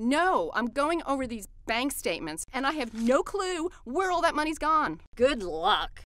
No, I'm going over these bank statements and I have no clue where all that money's gone. Good luck.